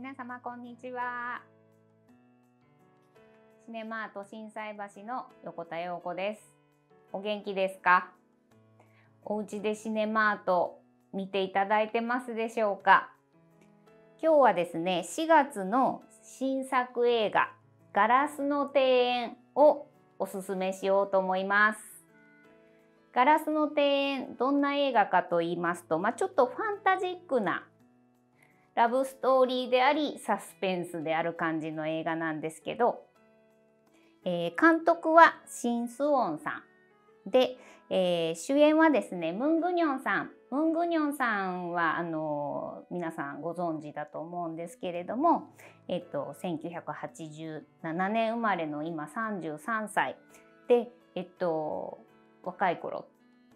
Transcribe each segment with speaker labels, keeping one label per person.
Speaker 1: 皆様こんにちは。シネマート心斎橋の横田陽子です。お元気ですか？お家でシネマート見ていただいてますでしょうか？今日はですね4月の新作映画ガラスの庭園をおすすめしようと思います。ガラスの庭園どんな映画かと言いますと、まあ、ちょっとファンタジックなラブストーリーでありサスペンスである感じの映画なんですけど、えー、監督はシン・スウォンさんで、えー、主演はですねムン・グニョンさん。ムン・グニョンさんはあの皆さんご存知だと思うんですけれども、えっと、1987年生まれの今33歳で、えっと、若い頃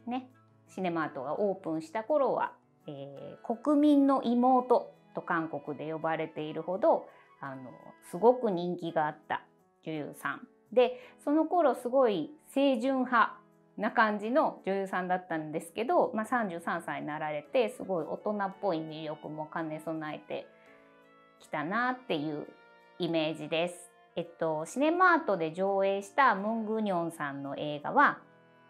Speaker 1: ねシネマートがオープンした頃は、えー、国民の妹と韓国で呼ばれているほどあのすごく人気があった女優さんでその頃すごい清純派な感じの女優さんだったんですけど、まあ、33歳になられてすごい大人っぽい魅力も兼ね備えてきたなっていうイメージです。えっと、シネマートで上映したムン・グニョンさんの映画は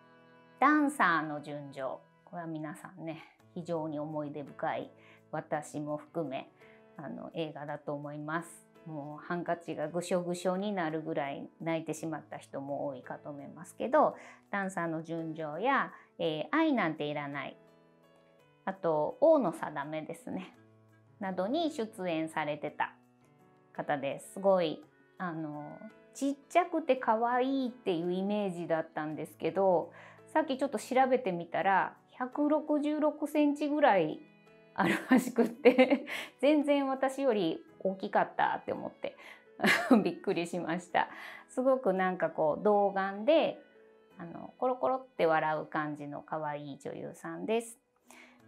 Speaker 1: 「ダンサーの純情」これは皆さんね非常に思い出深い私も含めあの映画だと思います。もうハンカチがぐしょぐしょになるぐらい泣いてしまった人も多いかと思いますけど「ダンサーの純情や」えー、愛なんていらない」あと「王の定め」ですねなどに出演されてた方ですごいあのちっちゃくて可愛いっていうイメージだったんですけどさっきちょっと調べてみたら166センチぐらいあるらしくって 全然私より大きかったって思って びっくりしました。すごくなんかこう童顔であのコロコロって笑う感じの可愛い女優さんです。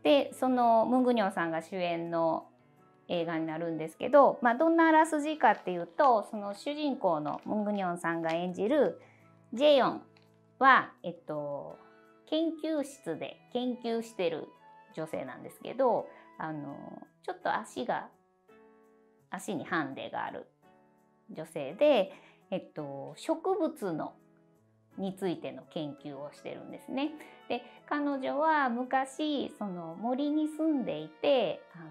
Speaker 1: でそのムングニョンさんが主演の映画になるんですけど、まあ、どんなあらすじかっていうとその主人公のムングニョンさんが演じるジェヨンは、えっと、研究室で研究してる女性なんですけどあのちょっと足が足にハンデがある女性で、えっと、植物のについての研究をしてるんですね。で彼女は昔その森に住んでいてあの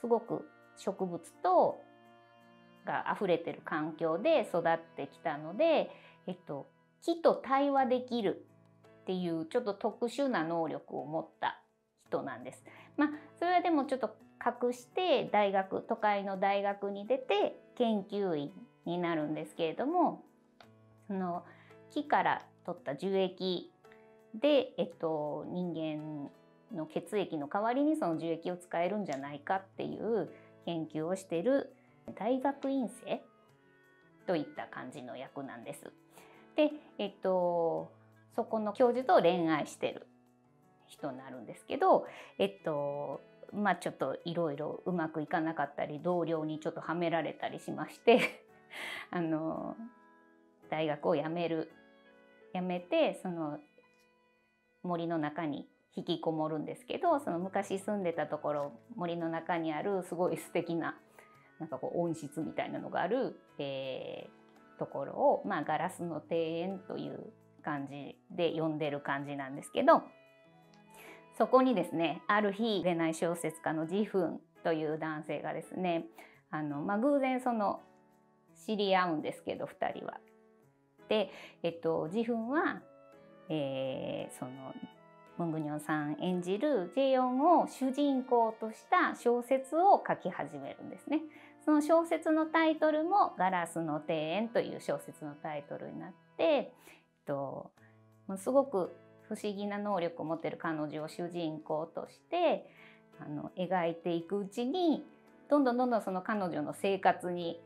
Speaker 1: すごく植物とが溢れてる環境で育ってきたので、えっと、木と対話できるっていうちょっと特殊な能力を持った人なんです。まあ、それはでもちょっと隠して大学都会の大学に出て研究員になるんですけれどもその木から取った樹液で、えっと、人間の血液の代わりにその樹液を使えるんじゃないかっていう研究をしている大学院生といった感じの役なんです。で、えっと、そこの教授と恋愛してる人になるんですけど、えっと、まあちょっといろいろうまくいかなかったり同僚にちょっとはめられたりしまして あの大学を辞める辞めてその森の中に引きこもるんですけどその昔住んでたところ森の中にあるすごい素敵ななんかこう温室みたいなのがある、えー、ところを、まあ、ガラスの庭園という感じで呼んでる感じなんですけどそこにですねある日恋愛小説家のジフンという男性がですねあの、まあ、偶然その知り合うんですけど2人は。で、えっと、ジフンは、えー、そのムングニョンさん演じるジェヨンを主人公とした小説を書き始めるんですね。その小説のタイトルも「ガラスの庭園」という小説のタイトルになって、えっと、すごく不思議な能力を持ってる彼女を主人公としてあの描いていくうちにどんどんどんどんその彼女の生活に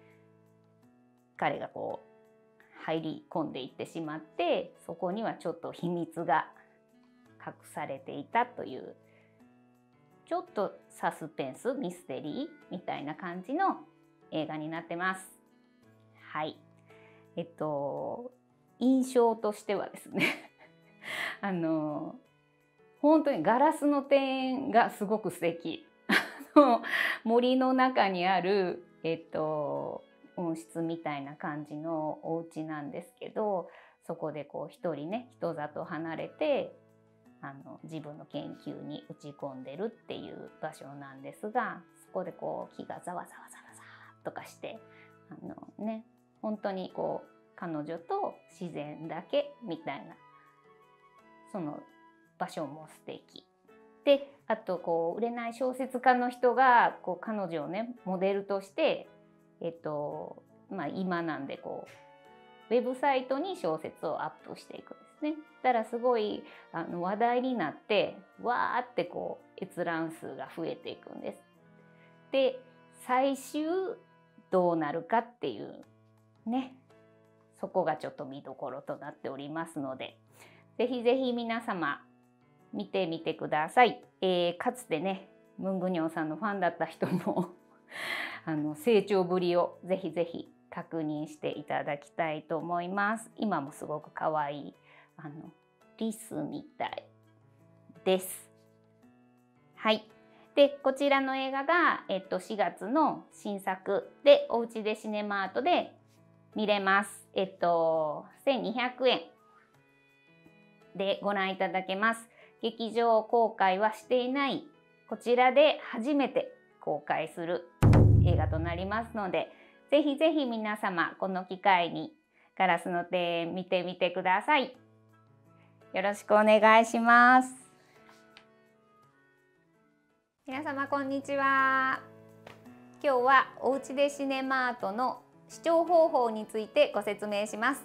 Speaker 1: 彼がこう入り込んでいってしまってそこにはちょっと秘密が隠されていたというちょっとサスペンスミステリーみたいな感じの映画になってます。はい。えっと印象としてはですねあの本当にガラスの庭園がすごく素敵。の森の中にある、えっと、温室みたいな感じのお家なんですけどそこでこう一人ね人里離れてあの自分の研究に打ち込んでるっていう場所なんですがそこでこう木がざわざわざわざわとかしてあのね本当にこう彼女と自然だけみたいなその場所も素敵であとこう売れない小説家の人がこう彼女をねモデルとしてえっとまあ今なんでこうウェブサイトに小説をアップしていくんですね。だからすごいあの話題になってわーってこう閲覧数が増えていくんです。で最終どうなるかっていうねそこがちょっと見どころとなっておりますのでぜひぜひ皆様見てみてください。えー、かつてねムングニョンさんのファンだった人も あの成長ぶりをぜひぜひ確認していただきたいと思います。今もすごく可愛いあのリスみたいです。はい。でこちらの映画が、えっと、4月の新作でおうちでシネマートで見れます。えっと1200円でご覧いただけます。劇場公開はしていないこちらで初めて公開する映画となりますのでぜひぜひ皆様この機会にガラスの庭園見てみてください。よろしくお願いします。皆様こんにちは。今日はおうちでシネマートの視聴方法についてご説明します。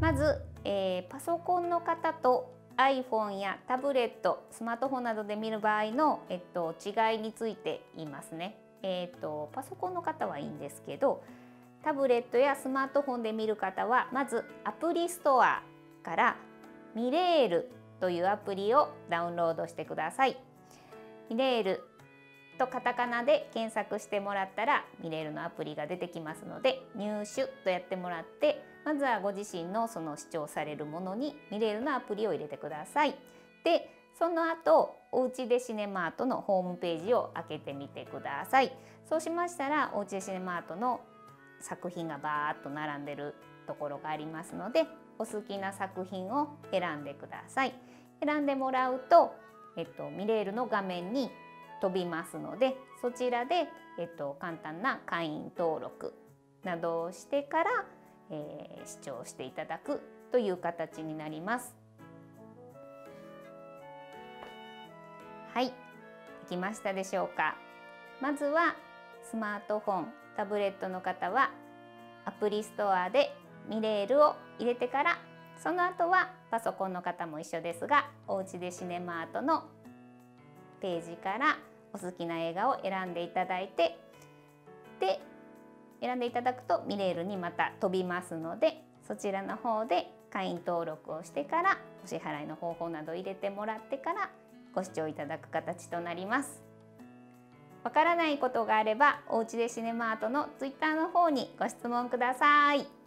Speaker 1: まず、えー、パソコンの方と iPhone やタブレットスマートフォンなどで見る場合の、えっと、違いについて言いますね。えっと、パソコンの方はいいんですけどタブレットやスマートフォンで見る方はまずアプリストアからミレールというアプリをダウンロードしてください。ミレールとカタカナで検索してもらったらミレールのアプリが出てきますので入手とやってもらってまずはご自身のその視聴されるものに見れるのアプリを入れてください。でその後おうちでシネマートのホームページを開けてみてください。そうしましたらおうちでシネマートの作品がバーッと並んでるところがありますのでお好きな作品を選んでください。選んでもらうと、えっと、ミレールの画面に飛びますのでそちらで、えっと、簡単な会員登録などをしてからえー、視聴していただくという形になります。はい、できましたでしょうか。まずはスマートフォン、タブレットの方はアプリストアでミレールを入れてからその後はパソコンの方も一緒ですがおうちでシネマートのページからお好きな映画を選んでいただいてで選んでいただくとミレールにまた飛びますのでそちらの方で会員登録をしてからお支払いの方法など入れてもらってからご視聴いただく形となります。わからないことがあればおうちでシネマートの Twitter の方にご質問ください。